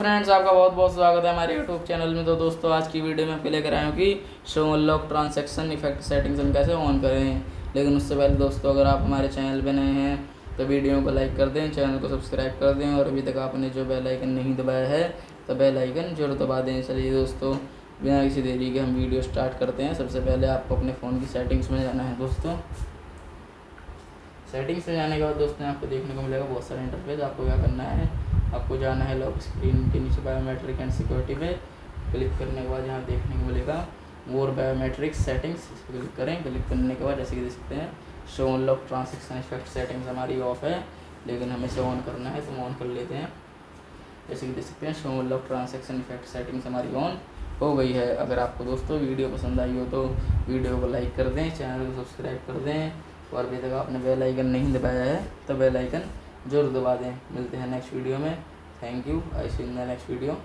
Friends आपका बहुत बहुत स्वागत है हमारे यूट्यूब चैनल में। तो दोस्तों, आज की वीडियो में आपके लेकर आए हूँ कि show unlock transaction effect settings हम कैसे ऑन करें। लेकिन उससे पहले दोस्तों, अगर आप हमारे चैनल पर नए हैं तो वीडियो को लाइक कर दें चैनल को सब्सक्राइब कर दें और अभी तक आपने जो बेल आइकन नहीं दबाया है तो बेल आइकन ज़रूर दबा दें। चलिए दोस्तों, बिना किसी देरी के हम वीडियो स्टार्ट करते हैं। सबसे पहले आपको अपने फ़ोन की सेटिंग्स में जाना है दोस्तों। सेटिंग्स में जाने के बाद दोस्तों आपको देखने को मिलेगा बहुत सारे इंटरफेस आपको क्या करना है, आपको जाना है लॉक स्क्रीन के नीचे बायोमेट्रिक एंड सिक्योरिटी पे क्लिक करने के बाद यहाँ देखने को मिलेगा मोर बायोमेट्रिक सेटिंग्स इस पर क्लिक करें क्लिक करने के बाद जैसे कि देख सकते हैं show on lock transaction effect settings हमारी ऑफ़ है, लेकिन हमें से ऑन करना है तो हम ऑन कर लेते हैं। जैसे कि देख सकते हैं show on lock transaction effect settings हमारी ऑन हो गई है। अगर आपको दोस्तों वीडियो पसंद आई हो तो वीडियो को लाइक कर दें चैनल को सब्सक्राइब कर दें और अभी तक आपने बेल आइकन नहीं दबाया है तो बेल आइकन ज़रूर दबा दें। मिलते हैं नेक्स्ट वीडियो में। Thank you I see in the next video